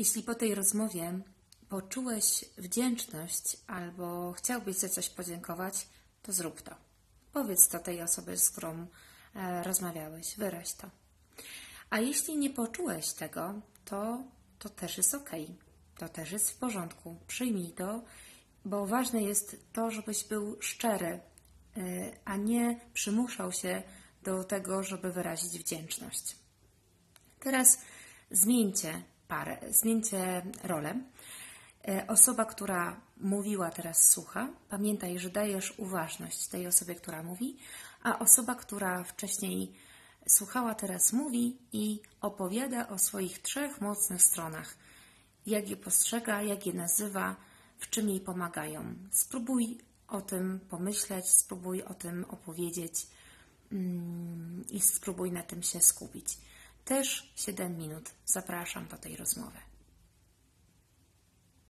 Jeśli po tej rozmowie poczułeś wdzięczność albo chciałbyś za coś podziękować, to zrób to. Powiedz to tej osobie, z którą e, rozmawiałeś, wyraź to. A jeśli nie poczułeś tego, to, to też jest ok. To też jest w porządku. Przyjmij to, bo ważne jest to, żebyś był szczery, e, a nie przymuszał się do tego, żeby wyrazić wdzięczność. Teraz zmieńcie parę, zmieńcie rolę. E, osoba, która mówiła, teraz słucha. Pamiętaj, że dajesz uważność tej osobie, która mówi, a osoba, która wcześniej słuchała, teraz mówi i opowiada o swoich trzech mocnych stronach. Jak je postrzega, jak je nazywa, w czym jej pomagają. Spróbuj o tym pomyśleć, spróbuj o tym opowiedzieć mm, i spróbuj na tym się skupić. Też 7 minut. Zapraszam do tej rozmowy.